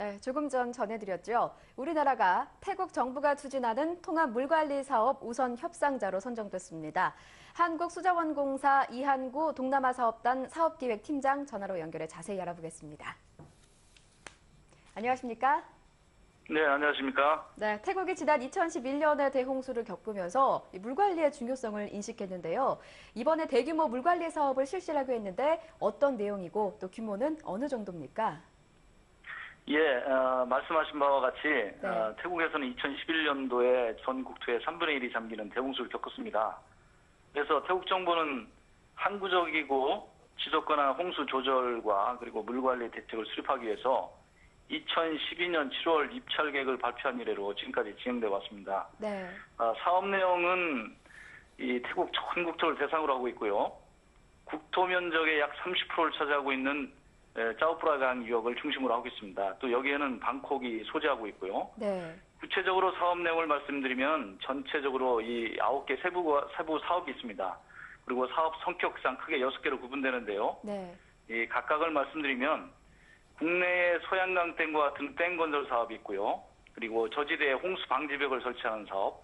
네, 조금 전 전해드렸죠. 우리나라가 태국 정부가 추진하는 통합 물관리 사업 우선 협상자로 선정됐습니다. 한국수자원공사 이한구 동남아 사업단 사업기획팀장 전화로 연결해 자세히 알아보겠습니다. 안녕하십니까? 네, 안녕하십니까. 네, 태국이 지난 2011년에 대홍수를 겪으면서 이 물관리의 중요성을 인식했는데요. 이번에 대규모 물 관리 사업을 실시하기로 했는데 어떤 내용이고 또 규모는 어느 정도입니까? 예, 어, 말씀하신 바와 같이 어, 태국에서는 2011년도에 전 국토의 3분의 1이 잠기는 대홍수를 겪었습니다. 그래서 태국 정부는 항구적이고 지속가능한 홍수 조절과 그리고 물관리 대책을 수립하기 위해서 2012년 7월 입찰 계획을 발표한 이래로 지금까지 진행되어 왔습니다. 네. 어, 사업 내용은 이 태국 전 국토를 대상으로 하고 있고요. 국토 면적의 약 30%를 차지하고 있는 에, 짜오프라강 유역을 중심으로 하고 있습니다. 또 여기에는 방콕이 소재하고 있고요. 네. 구체적으로 사업 내용을 말씀드리면 전체적으로 이 아홉 개 세부 세부 사업이 있습니다. 그리고 사업 성격상 크게 여섯 개로 구분되는데요. 네. 이 각각을 말씀드리면 국내의 소양강 댐과 같은 댐 건설 사업이 있고요. 그리고 저지대에 홍수 방지벽을 설치하는 사업,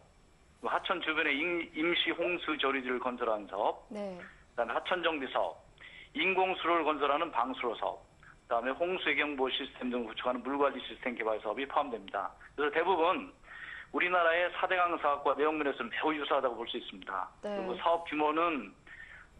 그리고 하천 주변에 임- 임시 홍수 조리지를 건설하는 사업, 네. 그다음에 하천 정비 사업, 인공수로를 건설하는 방수로 사업, 그다음에 홍수 예경보 시스템 등을 구축하는 물관리 시스템 개발 사업이 포함됩니다. 그래서 대부분 우리나라의 4대강 사업과 내용 면에서는 매우 유사하다고 볼 수 있습니다. 네. 그리고 사업 규모는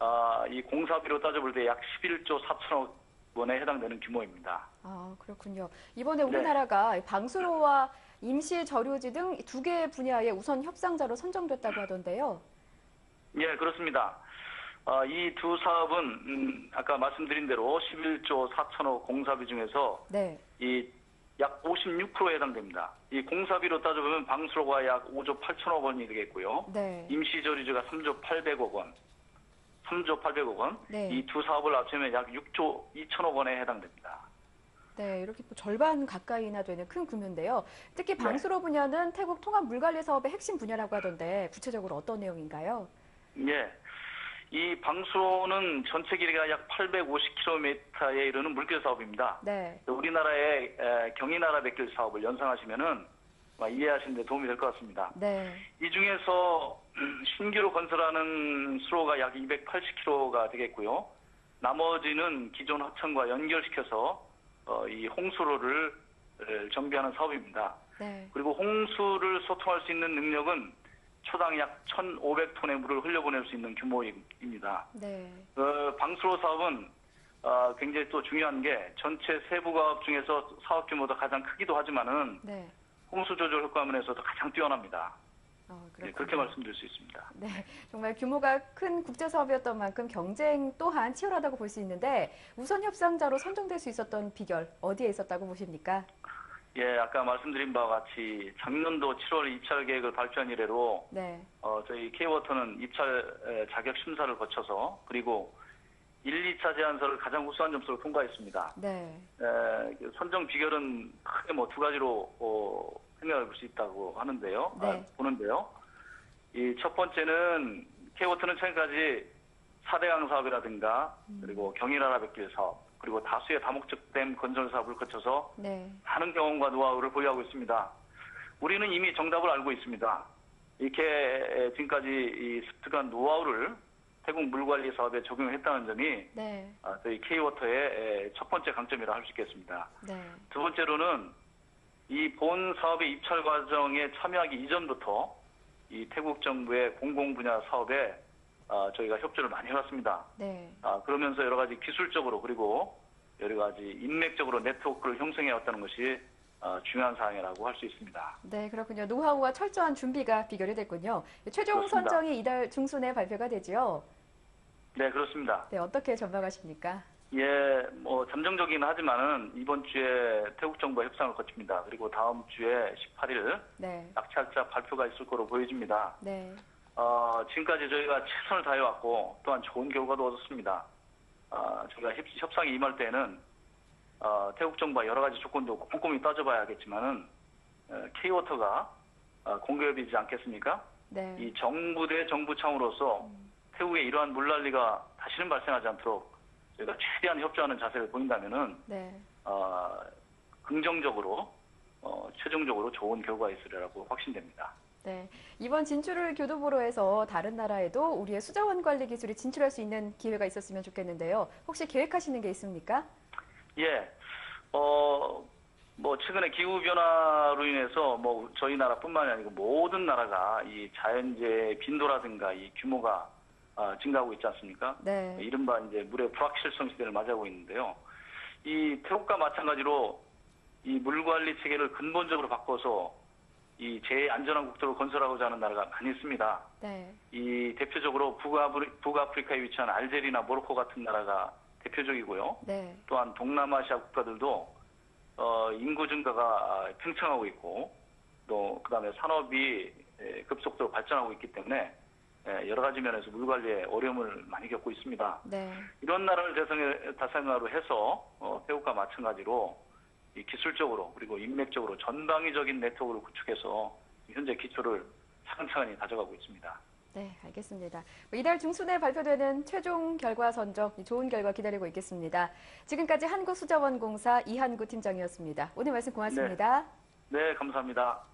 아, 이 공사비로 따져볼 때 약 11조 4천억 원에 해당되는 규모입니다. 아, 그렇군요. 이번에 네. 우리나라가 방수로와 임시 저류지 등 두 개의 분야의 우선 협상자로 선정됐다고 하던데요. 예, 그렇습니다. 이두 사업은 음, 아까 말씀드린 대로 11조 4천억 공사비 중에서 네. 이약 56%에 해당됩니다. 이 공사비로 따져보면 방수로가 약 5조 8천억 원이 되겠고요. 네. 임시저리주가 3조 800억 원, 3조 800억 원. 네. 이두 사업을 합치면 약 6조 2천억 원에 해당됩니다. 네, 이렇게 뭐 절반 가까이나 되는 큰 규모인데요. 특히 네. 방수로 분야는 태국 통합 물관리 사업의 핵심 분야라고 하던데 구체적으로 어떤 내용인가요? 예. 이 방수로는 전체 길이가 약 850km에 이르는 물길 사업입니다. 네. 우리나라의 에, 경인나라 백길 사업을 연상하시면은 이해하시는 데 도움이 될 것 같습니다. 네. 이 중에서 음, 신규로 건설하는 수로가 약 280km가 되겠고요. 나머지는 기존 하천과 연결시켜서 어, 이 홍수로를 에, 정비하는 사업입니다. 네. 그리고 홍수를 소통할 수 있는 능력은 초당 약 1,500톤의 물을 흘려보낼 수 있는 규모입니다. 네. 어, 방수로 사업은 어, 굉장히 또 중요한 게 전체 세부 가업 중에서 사업 규모도 가장 크기도 하지만은 네. 홍수 조절 효과 면에서도 가장 뛰어납니다. 어, 네. 그렇게 말씀드릴 수 있습니다. 네, 정말 규모가 큰 국제 사업이었던 만큼 경쟁 또한 치열하다고 볼 수 있는데 우선 협상자로 선정될 수 있었던 비결 어디에 있었다고 보십니까? 예, 아까 말씀드린 바와 같이 작년도 7월 입찰 계획을 발표한 이래로 네, 어, 저희 K워터는 입찰 에, 자격 심사를 거쳐서 그리고 1, 2차 제안서를 가장 우수한 점수로 통과했습니다. 네, 에, 그 선정 비결은 크게 뭐 두 가지로 어, 생각해 볼 수 있다고 하는데요. 네. 아, 보는데요. 이 첫 번째는 K워터는 최근까지 4대강 사업이라든가 그리고 경인하라 백길 사업 그리고 다수의 다목적 댐 건설 사업을 거쳐서 네, 많은 경험과 노하우를 보유하고 있습니다. 우리는 이미 정답을 알고 있습니다. 이렇게 지금까지 이 습득한 노하우를 태국 물관리 사업에 적용했다는 점이 네, 아, 저희 K워터의 첫 번째 강점이라 할 수 있겠습니다. 네, 두 번째로는 이 본 사업의 입찰 과정에 참여하기 이전부터 이 태국 정부의 공공 분야 사업에 아, 저희가 협조를 많이 해왔습니다. 네, 아, 그러면서 여러 가지 기술적으로 그리고 여러 가지 인맥적으로 네트워크를 형성해 왔다는 것이 아, 중요한 사항이라고 할 수 있습니다. 네, 그렇군요. 노하우와 철저한 준비가 비결이 됐군요. 최종 그렇습니다. 선정이 이달 중순에 발표가 되지요. 네, 그렇습니다. 네, 어떻게 전망하십니까? 예, 뭐 잠정적이긴 하지만은 이번 주에 태국 정부와 협상을 거칩니다. 그리고 다음 주에 18일 네, 낙찰자 발표가 있을 거로 보여집니다. 네, 어, 지금까지 저희가 최선을 다해왔고 또한 좋은 결과도 얻었습니다. 어, 저희가 협, 협상에 임할 때는 어, 태국 정부와 여러 가지 조건도 꼼꼼히 따져봐야겠지만은 어, K워터가 어, 공기업이지 않겠습니까? 네, 이 정부 대 정부 차원으로서 태국의 이러한 물난리가 다시는 발생하지 않도록 저희가 최대한 협조하는 자세를 보인다면은 네, 어, 긍정적으로 어, 최종적으로 좋은 결과가 있으리라고 확신됩니다. 네. 이번 진출을 교두보로 해서 다른 나라에도 우리의 수자원 관리 기술이 진출할 수 있는 기회가 있었으면 좋겠는데요. 혹시 계획하시는 게 있습니까? 예, 어, 뭐 최근에 기후 변화로 인해서 뭐 저희 나라뿐만이 아니고 모든 나라가 이 자연재해 빈도라든가 이 규모가 아, 증가하고 있지 않습니까? 네. 이른바 이제 물의 불확실성 시대를 맞이하고 있는데요. 이 태국과 마찬가지로 이 물 관리 체계를 근본적으로 바꿔서 이 제안전한 국토를 건설하고자 하는 나라가 많이 있습니다. 네. 이 대표적으로 북아프리, 북아프리카에 위치한 알제리나 모로코 같은 나라가 대표적이고요. 네. 또한 동남아시아 국가들도 어, 인구 증가가 팽창하고 있고 또 그다음에 산업이 에, 급속도로 발전하고 있기 때문에 에, 여러 가지 면에서 물 관리에 어려움을 많이 겪고 있습니다. 네. 이런 나라를 대상에, 대상으로 해서 어, 태국과 마찬가지로 이 기술적으로 그리고 인맥적으로 전방위적인 네트워크를 구축해서 현재 기초를 차근차근히 가져가고 있습니다. 네, 알겠습니다. 이달 중순에 발표되는 최종 결과 선정, 좋은 결과 기다리고 있겠습니다. 지금까지 한국수자원공사 이한구 팀장이었습니다. 오늘 말씀 고맙습니다. 네, 감사합니다.